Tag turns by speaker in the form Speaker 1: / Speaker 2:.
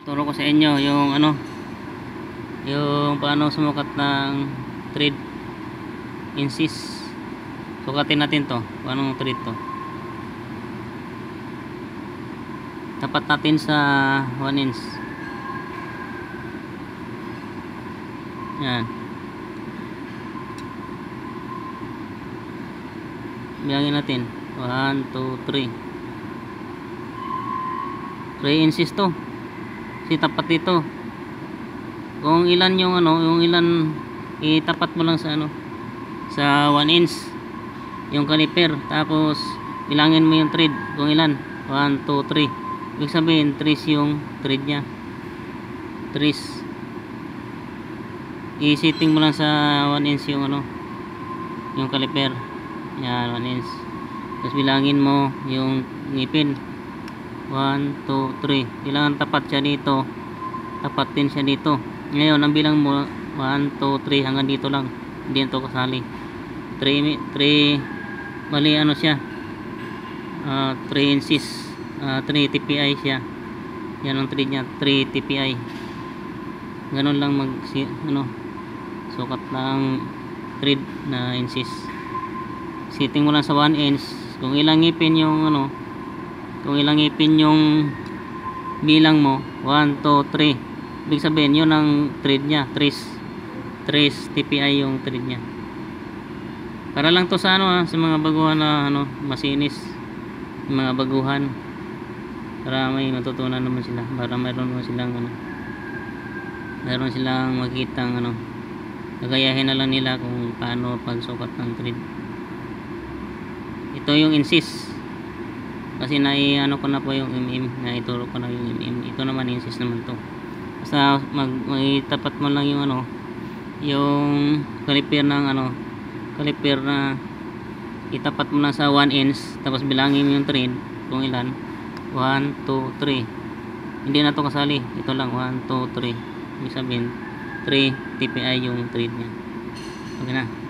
Speaker 1: Turo ko sa inyo yung ano yung paano sumukat ng thread inches sukatin natin to paano thread to. Tapat natin sa 1 inch. Yan. Bilangin natin. 1, 2, 3 3 inches to tapat dito. Kung ilan yung ano yung ilan itapat mo lang sa ano sa 1 inch yung caliper. Tapos bilangin mo yung thread kung ilan 1, 2, 3 ibig sabihin 3 yung thread nya 3 i-setting mo lang sa 1 inch yung ano yung caliper. Yan 1 inch. Tapos bilangin mo yung ngipin 1, 2, 3 kailangan tapat siya dito. Tapat din siya dito. Ngayon ang bilang mo 1, 2, 3 hanggang dito lang. Hindi ito kasali. 3, 3 mali ano siya? Uh, 3 inches. Uh, 3 TPI siya. Yan ang thread niya 3 TPI ganun lang mag si, ano sukat ng thread na inches. Setting mo lang sa 1 inch. Kung ilang ngipin yung ano kung ilang ngipin yung bilang mo 1, 2, 3 ibig sabihin yun ang thread nya 3 3 TPI yung thread nya para lang to sa ano ha, sa mga baguhan na ano masinis. Mga baguhan. Para may matutunan naman sila. Para mayroon naman silang ano mayroon silang makikitang ano gagayahin na lang nila kung paano pagsukat ng thread ito yung inches kasi nai ano ko na po yung mm na ituro ko na yung mm ito naman inches naman to. Basta mag may tapat mo lang yung ano yung caliper ng ano caliper na itapat mo na sa 1 inch tapos bilangin yung thread kung ilan. 1, 2, 3 hindi na to kasali. Ito lang 1, 2, 3 ibig sabihin 3 TPI yung thread nya okay na